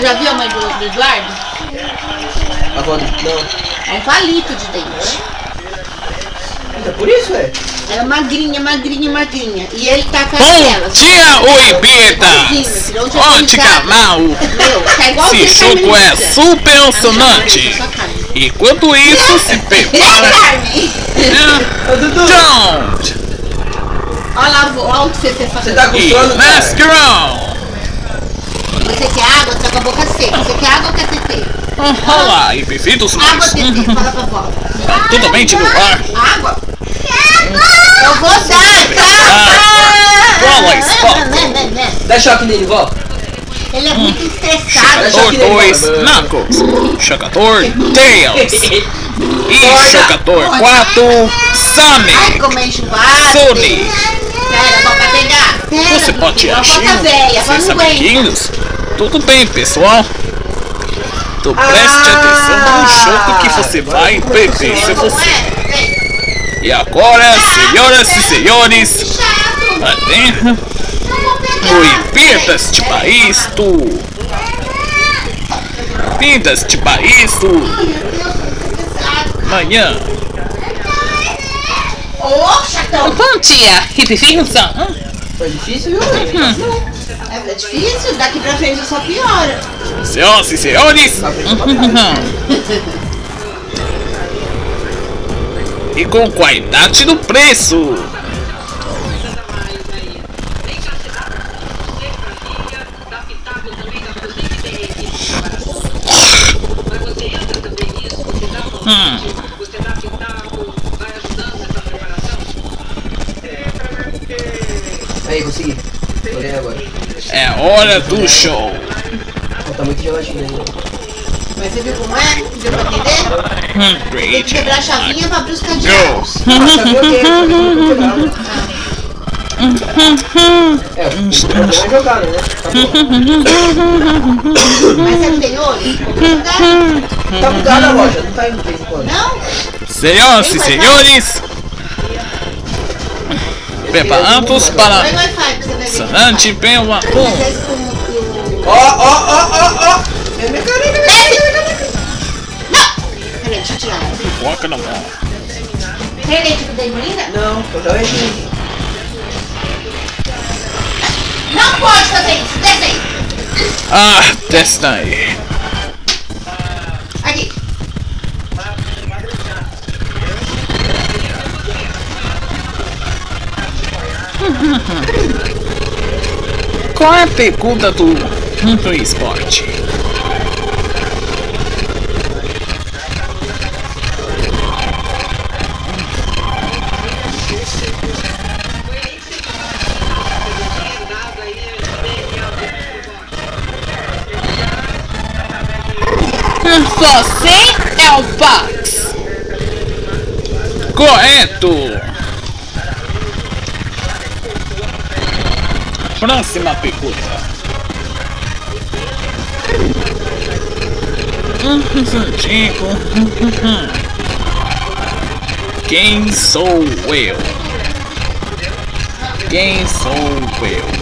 Já viu a mãe do, do Eduardo? A avó do... Não. É um palito de dente. É por isso, é? Ela é magrinha, magrinha, magrinha. E ele tá com Bom aquelas. dia, Oibitas! Ótica Mal! Meu, tá é super emocionante! Enquanto isso, se prepara. Don't! Olha lá, olha o que você fez você tá com E sono! Você quer água, você tá com a boca seca. Você quer água ou quer TT? Olá, e bem-vindos Água mais! TT? Fala pra vó. Tá totalmente no ar! Água? Eu vou dar, tá? Bola, Spock. Né, né, né. Dá choque nele, vó. Ele é muito estressado. Jogador 2, Knuckles! Jogador Tails! E jogador 4, Ai, Sonic! como é enjoado. Sonic! Pera, Você pode Dudu, agir? A bota velha, vó Vocês não aguenta. amiguinhos? Tudo bem, pessoal? Então preste atenção no jogo que você vai perder se você... é? E agora, senhoras e senhores, dentro, Olimpíadas de país tu. Olimpíadas de país tu. Amanhã. Ô, chatão. Bom dia, Ripifinson. Foi difícil, viu? É difícil, daqui pra frente só piora. Senhoras e senhores. Trás. E com qualidade no preço. hora do show. Tá muito geladinho. Mas você viu como é? Deu pra entender? Tem que quebrar a chavinha pra abrir os cadeados. Uhum. Ah. É, o problema é jogar, né? Tá Mas é anterior? Tá mudado a loja, não tá indo de vez Não? Senhoras e senhores! Preparando-os para Sanante Penha 1. Errei. Não pode fazer isso. Desce aí. Ah, testa aí. Aqui. Qual é a pergunta do do esporte? Você é o Bugs. Correto. Próxima pergunta. Quem sou eu? Quem sou eu?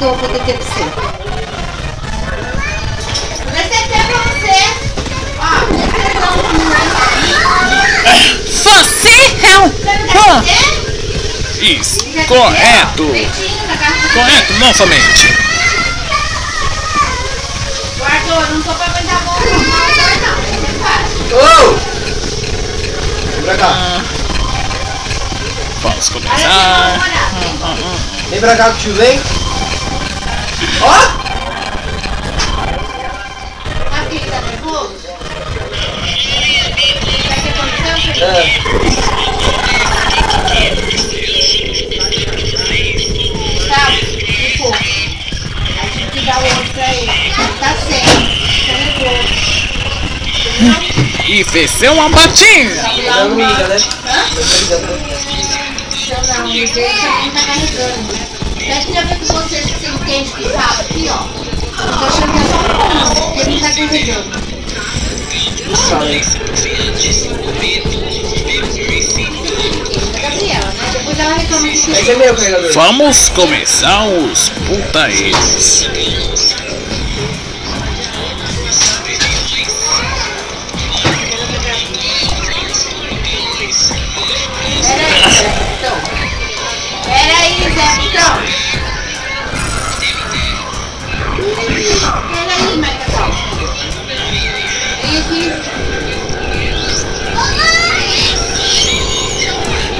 Que eu vou fazer aqui pra você. Vou descer pra você. Ó, Você é o. você. Isso, correto. Correto, novamente. Guardou, não tô pra aguentar a boca não, não. Ô! Vem pra cá. Vamos começar. Vem pra cá que o tio vem. Ó! Que tá nervoso? O que aconteceu, Felipe? É. Tá, ficou. A gente dá o outro pra ele. Ele tá sem. Tá nervoso. E fez uma batinha. Lá Não uma... liga, né? Hã? Não tá né? Então não, o dele também tá carregando. Até queria ver com vocês se você entende que tava aqui, ó. Eu tô achando que é só um ponto, porque ele não tá carregando. Né? Depois ela reclama que Esse é. Vamos começar os putaeiros.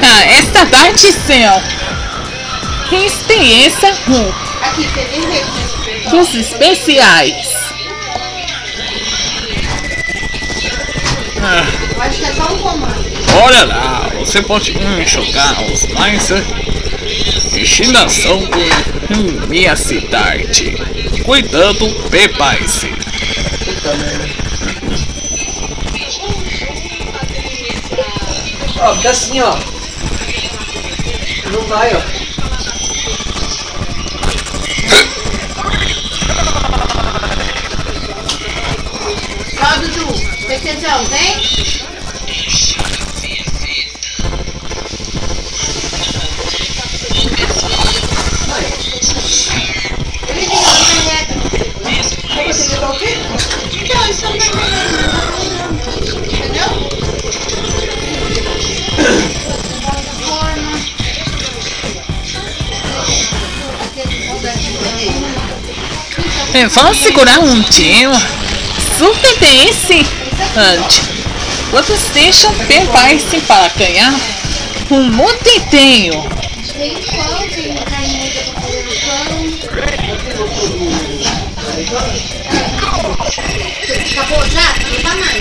Ah, esta tarde, céu. Que experiência hum, que dos especiais. Ah, Eu acho que é só um comando. olha lá, você pode enxugar os mais destinação de minha cidade. Cuidado, bebais. Ó, fica assim, ó. Não vai, ó. Ó, Dudu, atenção, vem. É, vamos segurar um tio. Super desse. Antes. Vocês deixam bebais para ganhar um no pão. Acabou já? Não dá mais.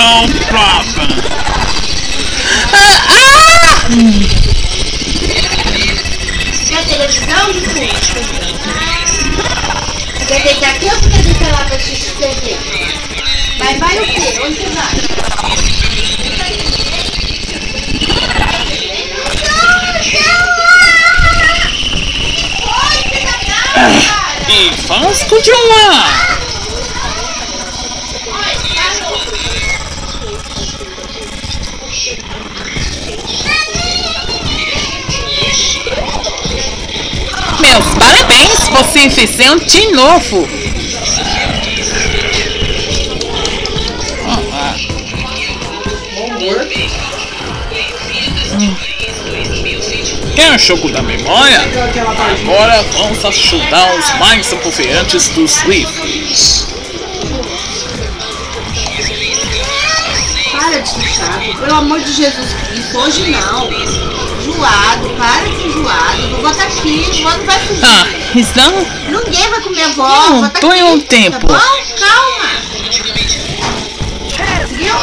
No problem. Ah, ah! Quer televisão, Dudu? Quer deitar aqui ou quer deitar lá pra? Mas vai o quê? Onde você vai? E vamos continuar. Meus parabéns, você fizeram de novo. Quer um jogo da memória? Agora vamos ajudar os mais apoiantes dos livros. Para de chato, pelo amor de Jesus Cristo, hoje não. Joado, para de ser joado. Vou botar aqui, o vó não vai fugir. Ah, estão Ninguém vai comer a vó. Não aqui, um tempo. Tá bom? Calma. Viu?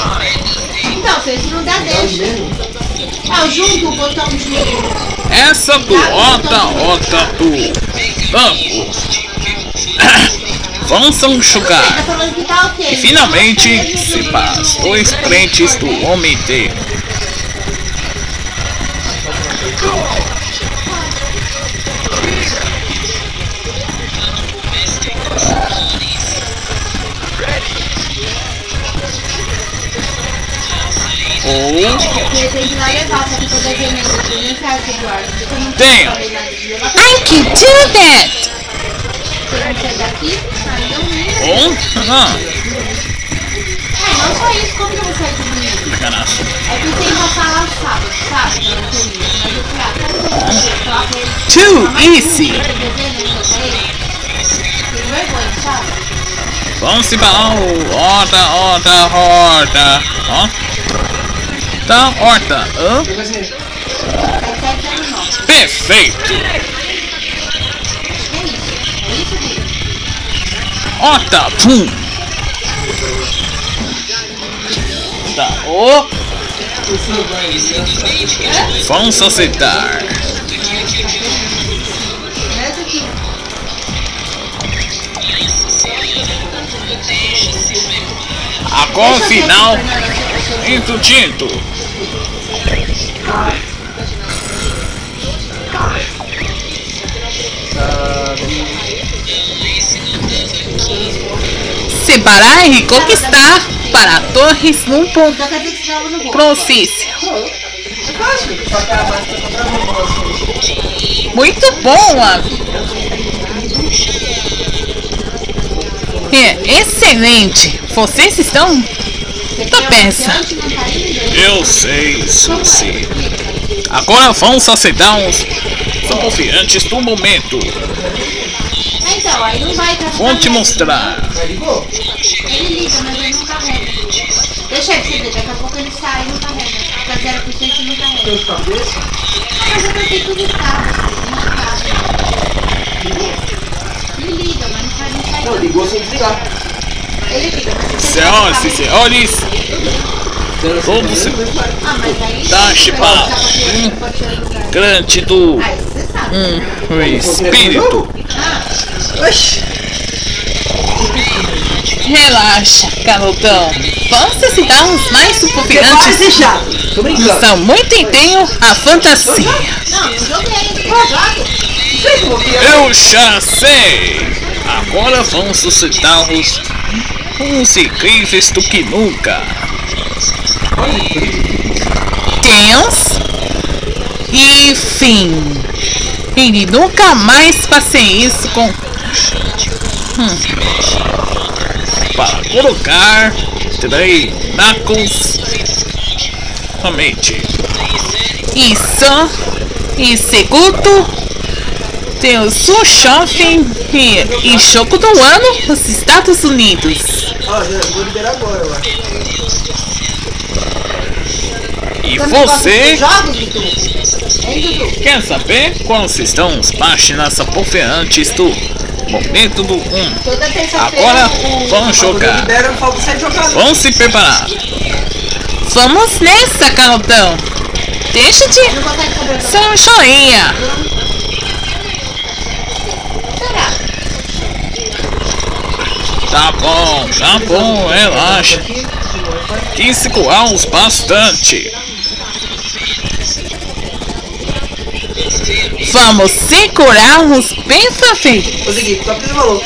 Então, se não dá, deixa. Ah, eu junto o botão de. essa do Ota Ota do Banco. Vamos Tá falando que tá. E finalmente separa as dois frentes do homem inteiro. Não Tenho. falei de levar. I can do that! Não. Ou Ah, não só isso, como que eu vou sair comigo? caraço. É que tem que falar sábado, sabe? Não. Mas eu falei, ah, como que eu ele? Too easy. Tem? Vamos separar o horta, horta, horta. Ó. Tá, horta. Hã? Perfeito. Ota, pum. Tá, ó. Vamos aceitar. Agora final. Tinto, tinto. Separar e conquistar para torres num ponto assim. Muito bom. É, excelente. Vocês estão Então pensa. Eu sei, Suzy. Agora vamos aceitar os confiantes do momento. Então, aí não vai estar Vou te mostrar. Mas ligou? Ele liga, mas ele não carrega. Deixa ele você ver, daqui a pouco ele sai e não carrega. Tá 0% e não carrega. De cabeça? Mas eu coloquei tudo estável, não estável. Ele liga, mas não faz não sai. Não, ligou sem desligar. Ele liga, mas você Senhoras e senhores, Vamos chipado. grande do hum, espírito. Oxi. Relaxa, garotão. Vamos necessitar uns mais brincando. São muito empenho a fantasia. Eu já sei. Agora vamos suscitar os uns incríveis do que nunca. Deus e fim. Ele nunca mais passei isso com Para colocar três nacos somente. isso. E segundo, tem o Sul Shopping e, e Choco do ano nos Estados Unidos. Ó, vou liberar agora, eu acho. E você de jogos, Dudu? Hein, Dudu? quer saber quais estão as páginas apofiantes do momento do 1? Toda terça-feira... Agora vamos jogar. Vamos se preparar. Vamos nessa, garotão. Deixa de ser um joinha. Será? Tá bom, tá bom, relaxa. Aqui, senão vai. Tem seguramos bastante. Vamos bem pra frente. Ô, Ziggy, só precisa valor.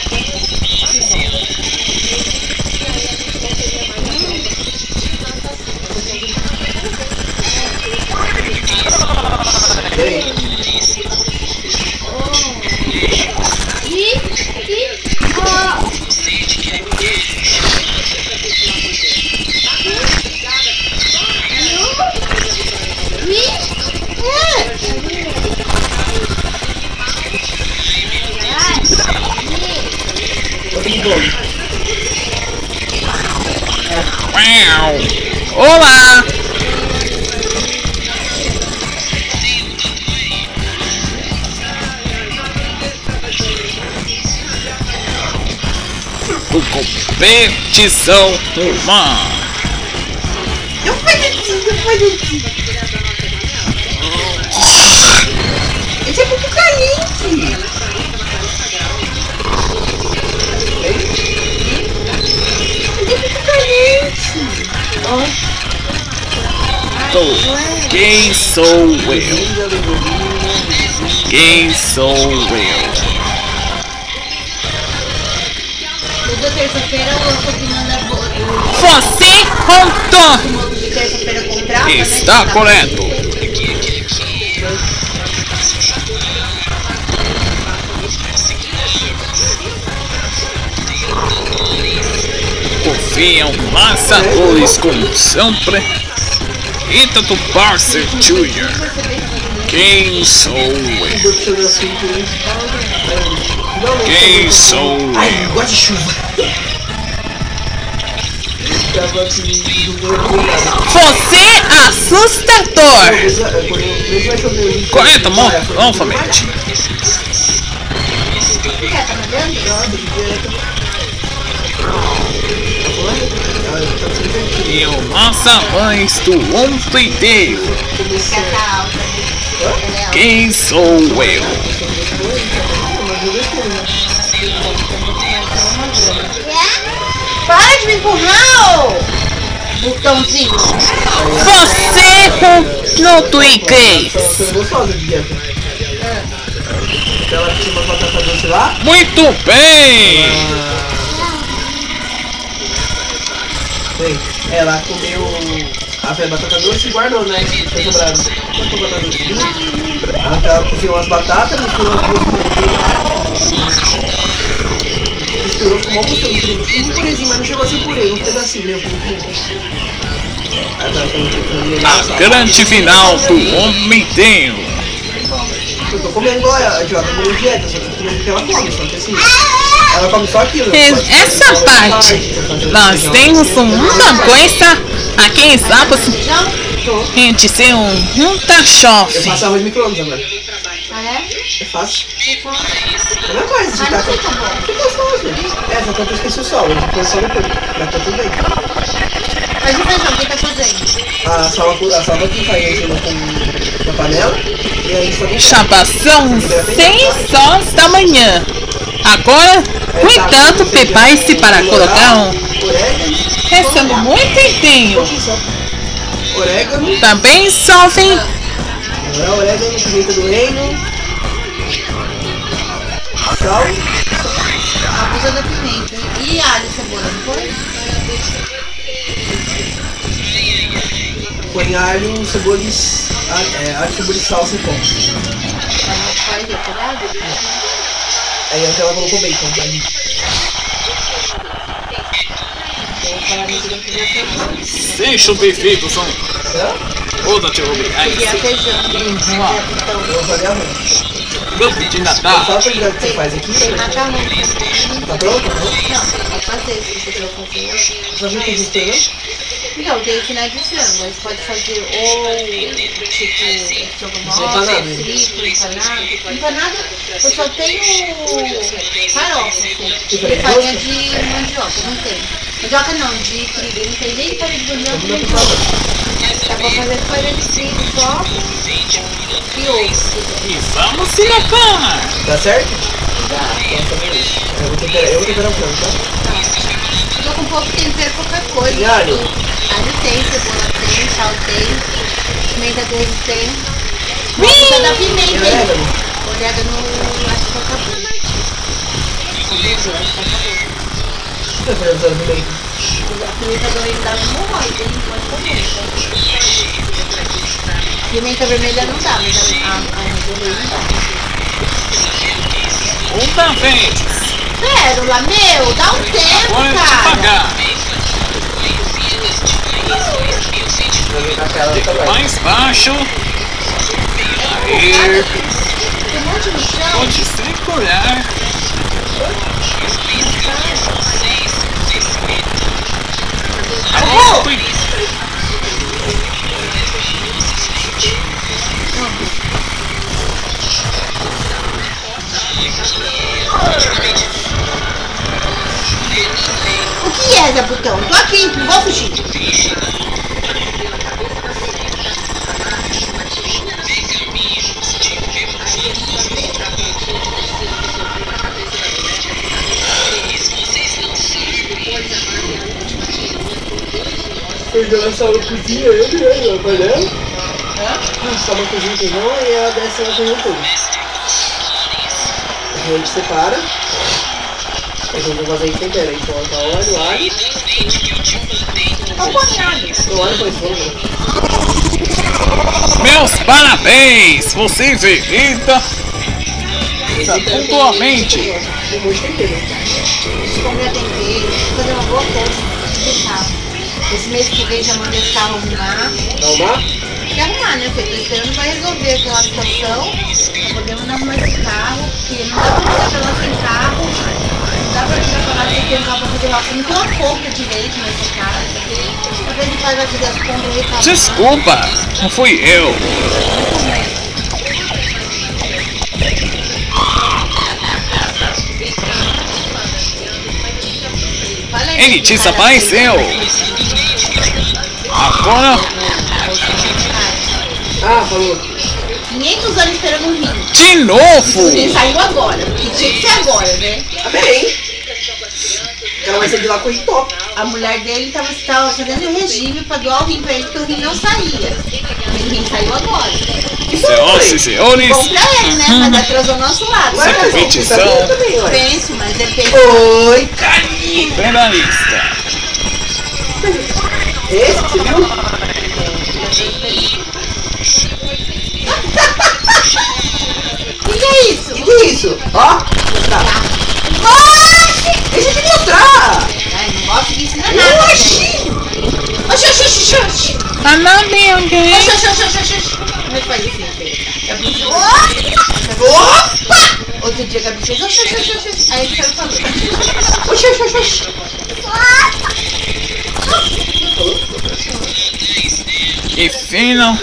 Olá! Competição humana. Eu faleci, eu faleci. Esse é muito caliente. Ele é muito caliente. Tô. Quem sou eu? Quem sou eu? Toda terça-feira eu tô opinando a boa. Você contou! Está correto. Confiam laçadores como sempre. Ita do Barcer Jr. Quem sou eu? Quem sou Ai, eu? gosto de chuva. Você assustador! Vai chover. Correto, mo- novamente. E o massa mais do ombro inteiro. Quem sou eu? Para de me empurrar, ô! Botãozinho. Você no Twitter. Muito bem! Bem, ela comeu a fé batata doce e guardou, né? Foi sobrado. Quanto batata doce? Ela, cozinhou as batatas, misturou as duas Misturou com uma gostoso. Um purezinho, mas não chegou a ser purê, um pedacinho mesmo. Tá, tá, A grande final do homem tenho. Eu tô comendo ela tá comendo dieta, só que eu tô comendo o que ela come, só que assim. Ela come só aquilo. Essa parte, nós temos uma coisa aqui em Sapos. Gente, ser um, um Eu tachofe. faço arroz de micro-ondas agora. Ah, é? É fácil. Então, A mesma coisa, Mas tá não fica gostoso. É, só que eu esqueci o sal, eu põe sal depois. Mas tá tudo bem. Mas o feijão, o que A salva, a salva que faz aí com na panela. E aí só tem Chapa, são 6 horas da manhã. Agora, cuidado, prepare-se para colocar um. Orégano, Recebo muito empenho. Orégano, Também sofrem agora orégano, pimenta do reino. Sal. Abusa da pimenta. E alho e cebola, não foi? Põe alho, cebola e... a- É, alho, cebola e sal, você come. Faz retirado? Aí até ela colocou bacon. Vou direito de feijão. Deixa o perfeito, são. Hã? Ô, da tia Rubi. Aí, Eu vou fazer arroz. meu pedido ainda Fala tá. pra que você faz aqui. tem macarrão. Tá pronto? Não, pode fazer se você quiser fazer. Você viu que existe, Então, tem o final de frango. Aí você pode fazer ou tipo estrogonofe, frito, empanado. Empanado, eu só tenho farofa, assim. E faz farinha de mandioca, não tem. Mandioca não, de trigo. Não tem nem farinha de mandioca nem de Dá pra fazer farinha de trigo só e ovo. E vamos se na cama. Tá certo? Eu vou temperar, eu vou temperar o frango, tá? Tô com pouco tempero, qualquer coisa. E alho? Alho tem, cebola tem, sal tem, pimenta do reino tem. Vou precisar da pimenta aí. orégano? Orégano, acho que acabou. Acabou, acho que acabou. Tá? A pimenta do reino dá hemorroida, hein? Pode comer. tá? Pimenta vermelha não dá, mas a, a, a do reino dá. Um vez. Pérola, meu, dá um tempo, Agora te cara. pagar. Aquela outra parte. Mais baixo. Aí. Pode circular. Oh! É, Zé Botão? Tô aqui, não vou fugir. Perdeu essa cozinha, ele, ele, a panela. Hã? Só uma cozinha com feijão e ela desce na feijão todo. Aí a gente separa. Aí vamos fazer aí tempera. Aí coloca óleo, alho. Tô apanhado. O óleo põe fogo. Meus parabéns! Você evita pontualmente. Tempero. Comprar tempero, fazer uma boa compra de carro. Esse mês que vem já mandei esse carro arrumar. Uma? Tem que arrumar, né? Porque eu tô esperando pra resolver aquela situação. Pra poder mandar arrumar esse carro. Porque não dá pra ficar pra lá sem carro. Dá pra pra fazer lá. Não tem uma direito nessa casa. Às vezes faz aqui das compras e fala. Desculpa, não fui eu. Ele cara desapareceu. fez. Agora, Ah, falou. 500 anos esperando um rim. de novo! Ele saiu agora, porque tinha que ser agora, né? Amém. Ela vai sair de lá com o top. A mulher dele tava, tava fazendo regime pra doar o rim pra ele, porque o rim não saía. O rim saiu agora. Senhoras e senhores, Bom pra ele, né? Mas atrasou o nosso lado. Essa mas competição. tá bem também, ué. Penso, mas ele pensa. Oi. vem na lista. Esse, viu? O que, é isso? O que, que é isso? Ó. Tá. Deixa eu te mostrar. Ai, não gosto não é nada. Oxi. Oxi, oxi, oxi, oxi. I love you, okay? Oxi, oxi, oxi, oxi, oxi. Que faz isso, É bonito. Opa. Outro dia a Gabi fez oxi, oxi, oxi, oxi. Aí ele saiu falando. Oxi, oxi, oxi, oxi. E final,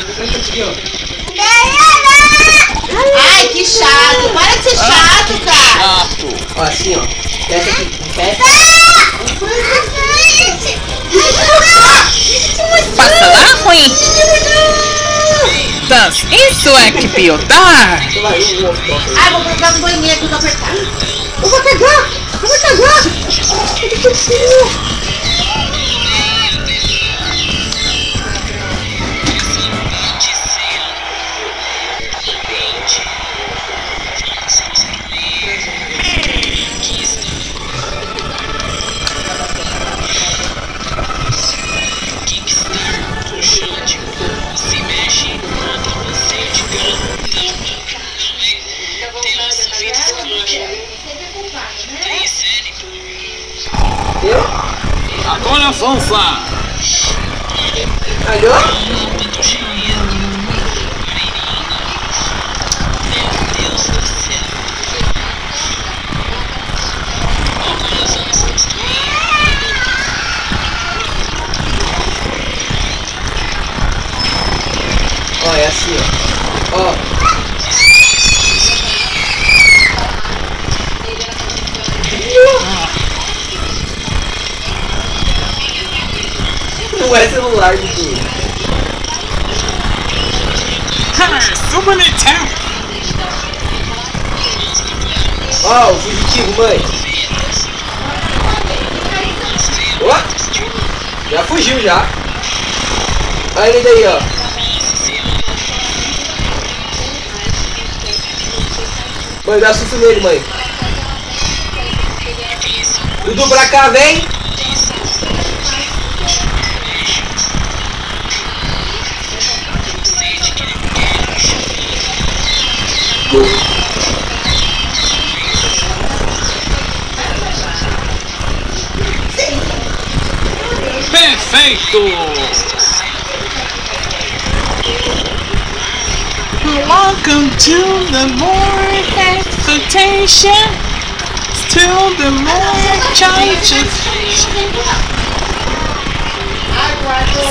Ai, que chato. Para de ser chato, cara. chato. Ó, assim, ó. Desce. Passa lá, ruim. Então, isso é que um aí. Ai, vou procurar no banheiro eu tô apertado. Eu vou cagar. Eu vou cagar. Ai, que fofinho. Lá. Alô? Celular de tudo. Super Nintendo. Ó, o fugitivo, mãe. Ó, já fugiu já. Olha ele daí, ó. Mãe, dá susto nele, mãe. Dudu pra cá, vem. Welcome to the more expectation. To the more changes.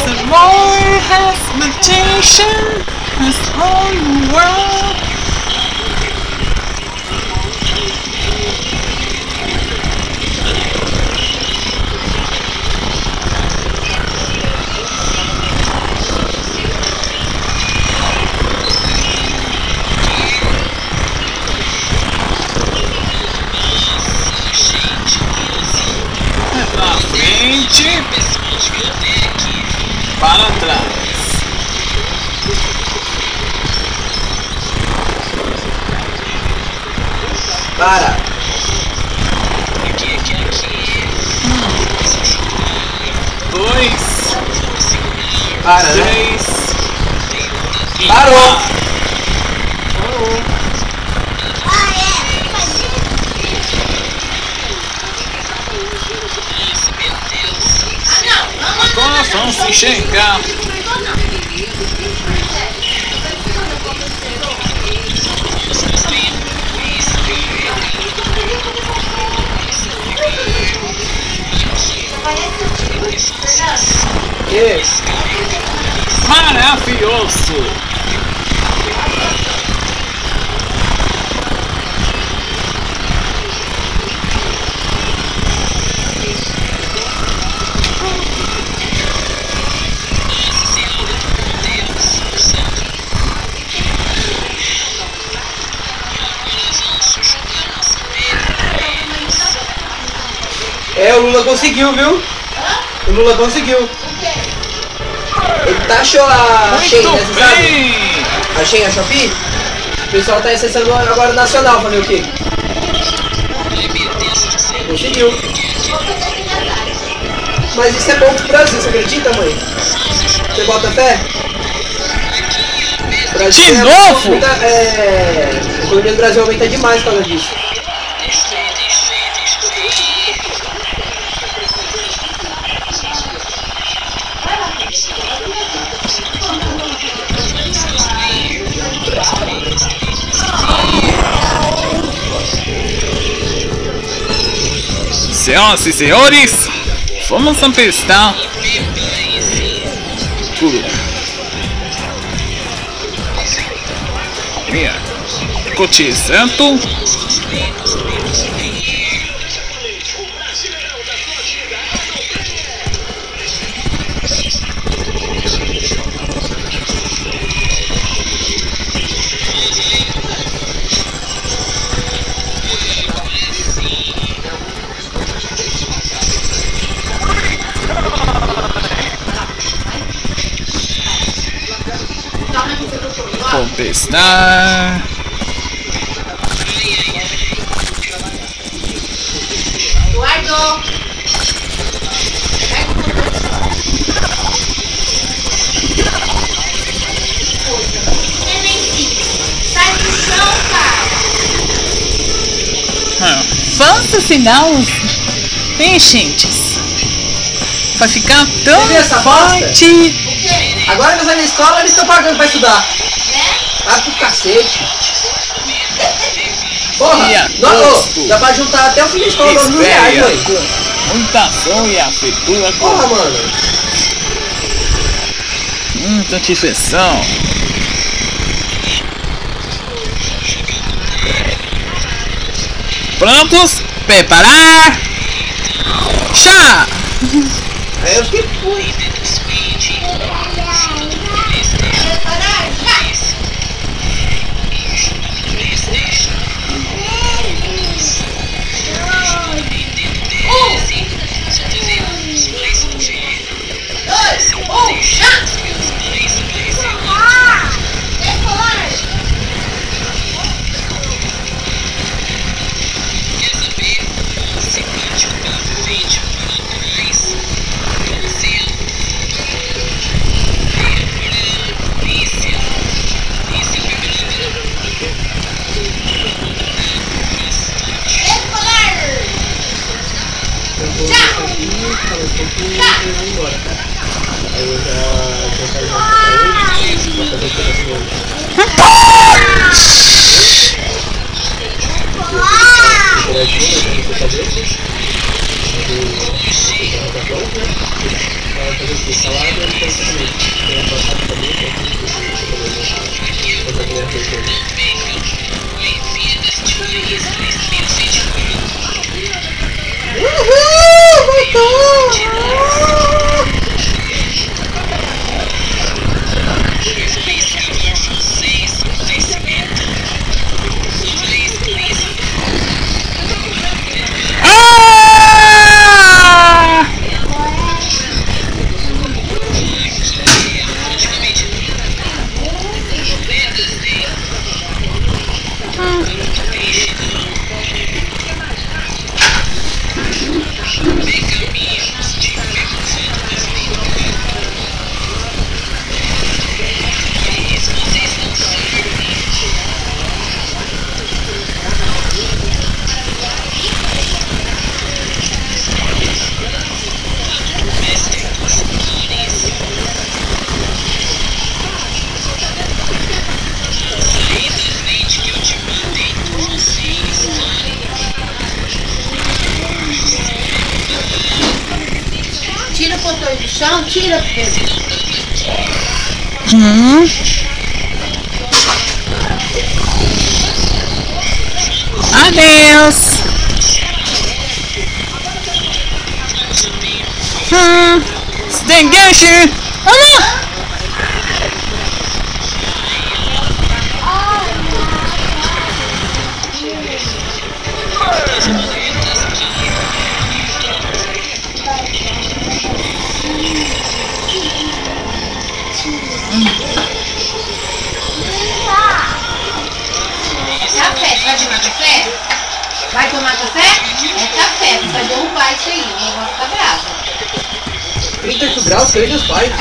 The more expectation is on the world. Conseguiu, viu? O Lula conseguiu. O? Ele taxou a Shein, né? Você sabe? A Shein, a Shopee. O pessoal tá acessando agora o nacional, fazer o quê? Conseguiu. Mas isso é bom pro Brasil, você acredita, mãe? Você bota fé? O Brasil De novo? é, a economia do Brasil aumenta demais por causa disso. Senhoras e senhores, vamos apertar tudo. Minha, cotizando. Ah, Faça sinal. Bem, gente. Vai ficar tão forte. Agora eles vão na escola, eles estão pagando pra estudar. Tá pro cacete. Porra, ô, gosto. dá pra juntar até o fim da escola, 9 mil reais, com muita ação e abertura com Porra, mano. muita diversão. Prontos? Preparar? Aí eu fiquei puto. Dois. Um. Ah! else? Hmm. Sting Genshin! Oh no! Perfetto. Vai tomar café? É café. Você vai derrubar isso aí. Não vou ficar brava. 38 graus, 3 dos pais.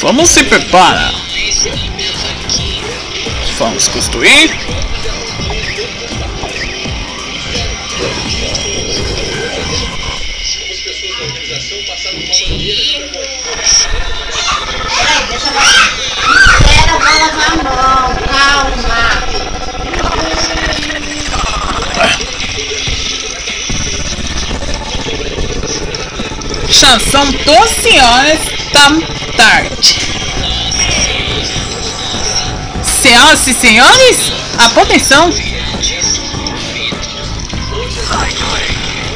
Vamos se preparar. Vamos construir. Lavar a mão. Calma. São 12 horas da tarde. Senhoras e senhores, a proteção.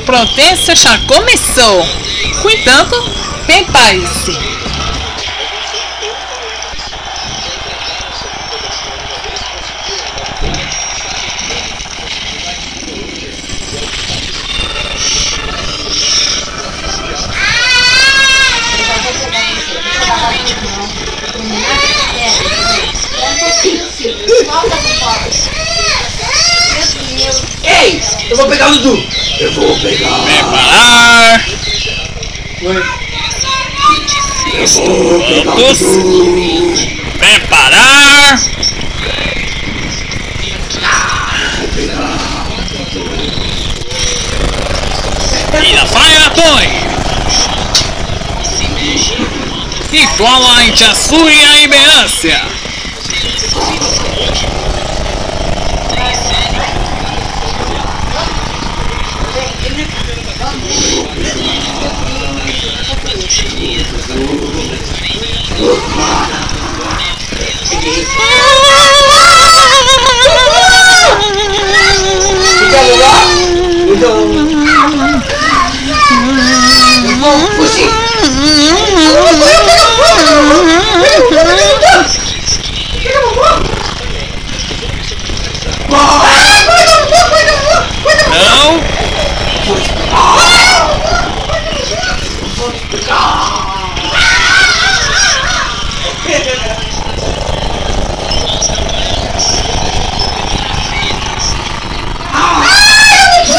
Protesta já começou. Cuidado, prepare-se. Volta. Ei, eu vou pegar o Dudu. Eu vou pegar. Preparar. Oi. Todos. Preparar. E na fire torre. Igualmente a sua iberância. Quer jogar? Então. Vamos fugir. Não.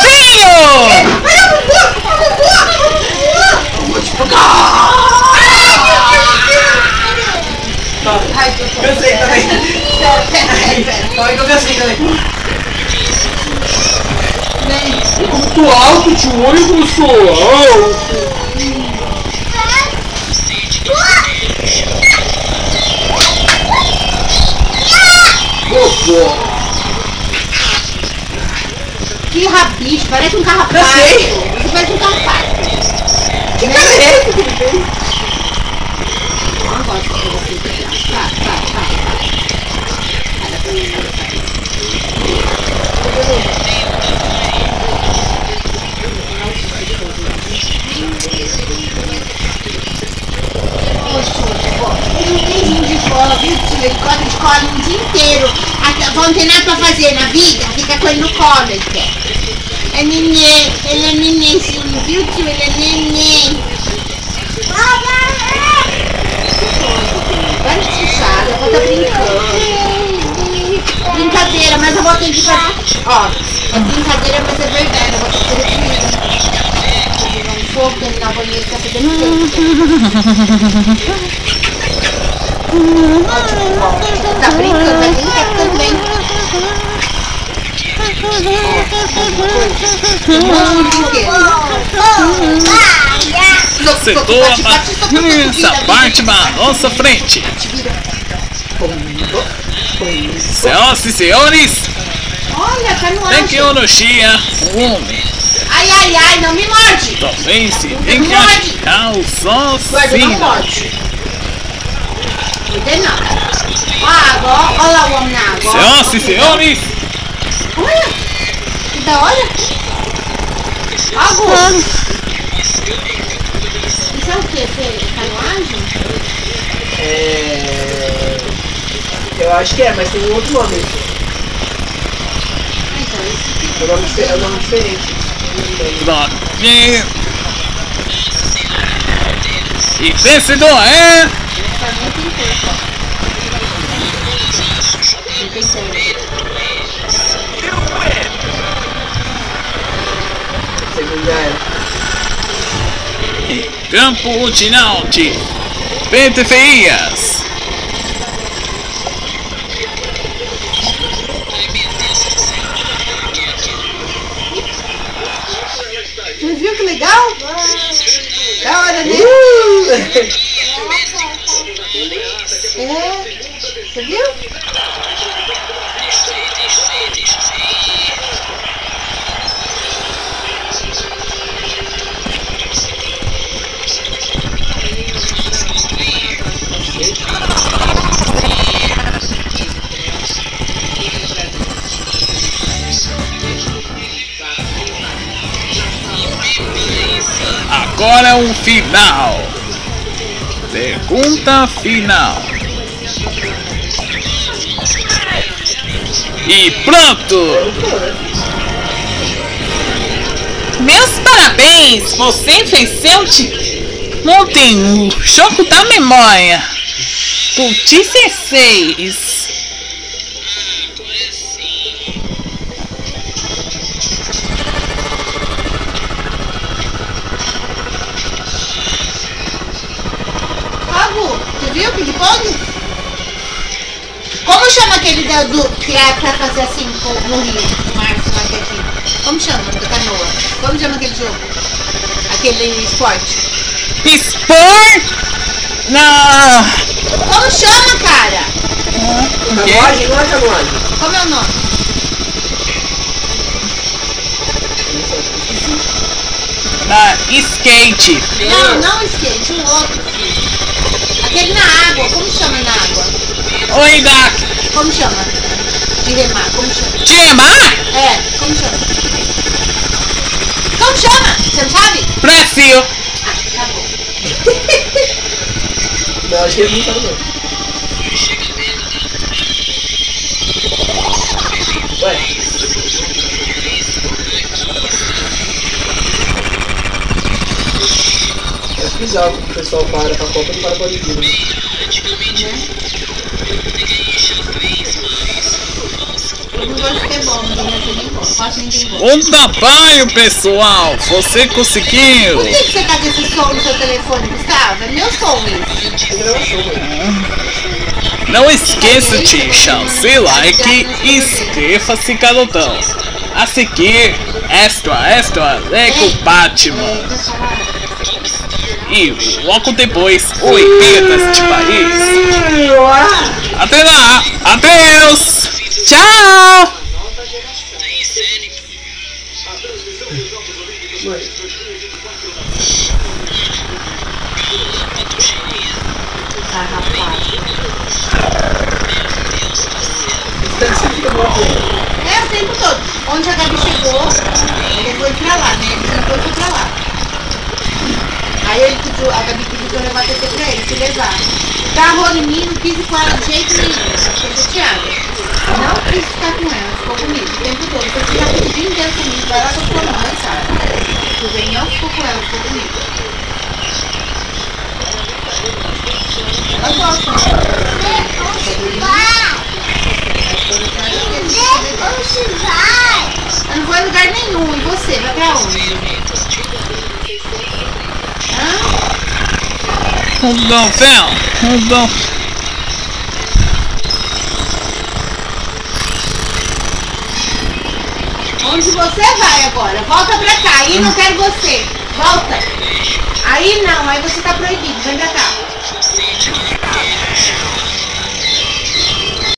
Veio! Cansei também. Pera, pera, pera, pera. Calma aí que eu cansei também. Vem. Muito alto, tio. Olha como eu sou alto. Opa. Que rabicho, parece um carrapato. Eu sei. Isso parece um carrapato. Que cara é esse que ele fez? Não gosto de você. Tá, tá, tá, tá. Pô, ele tio? Ele escola o dia inteiro. Não tem nada pra fazer na vida, fica com ele no colo, ele quer. É neném, ele é nenenzinho, viu, tio? Ele é neném. Vai me chuchada, eu vou estar brincando. Brincadeira, mas eu vou ter que fazer. Ó, é brincadeira, mas é verdade, eu vou ter que fazer comida. Não vou terminar o banheiro, tá fazendo tempo. Ótimo, bom. Tá brincando, vai brincar também. Um monte de brinquedo. Setor essa parte para nossa frente. Senhoras e senhores, Olha, tá no ar. tem Onoshia, um homem. Ai, ai, ai, não me morde. Também se tem que achar o Guarda, não sozinho. morde. Cuida não. Ah, agora, olha lá o homem na água. Senhoras e senhores, Olha! Da hora! Água! Isso é o que? É canoagem? É... Eu acho que é, mas tem um outro nome. É então, nome diferente. um nome, é um nome diferente. Não. E vencedor é... 56. 56. Campo Utinaute, Pedro Feias. Você viu que legal? Da hora, né? Uh! É. Você viu? Final. Pergunta final. E pronto! Meus parabéns! Você venceu de ontem o jogo da memória. Do 16. É pra fazer assim com- no Rio, no Março, lá que é aqui? Como chama? Da canoa. Como chama aquele jogo? Aquele esporte. Expor na. Como chama, cara? Não é canoagem. Como é o nome? na skate. Não, não skate, um outro. Aquele na água, como chama na água? Oi, Gak. Como chama? De remar, como chama? De remar? É, como chama? Como chama? Você não sabe? Brasil. Ah, tá bom. Não, acho que ele não sabe não. Ué. É bizarro que o pessoal para pra Copa e não para pra Olimpíada. Eu não Um trabalho, pessoal! Você conseguiu! Por que, que você tá com esse som no seu telefone, Gustavo? É meu som. Não esqueça de deixar seu like e inscreva-se, garotão! A seguir, extra, extra, Lego Batman! E logo depois, Olimpíadas de Paris! Até lá! Adeus! Tchau. É, o tempo todo. Onde a Gabi chegou, ele foi pra lá, né? Ele e foi pra lá. Aí ele pediu, a Gabi pediu pra levar a TT pra ele, se levar. Agarrou em mim, não quis ir com ela de jeito nenhum. Fiquei chateada. Não quis ficar com ela, ficou comigo o tempo todo. Foi ficar o dia inteiro comigo, vai lá com a sua mãe, sabe? O Daniel ficou com ela, ficou comigo. Ela gosta, né? Eu não vou em lugar nenhum. E você? Vai pra onde? Hã? Um novela! Um Onde você vai agora? Volta pra cá. Aí não quero você. Volta. Aí não, aí você tá proibido. Vem pra cá.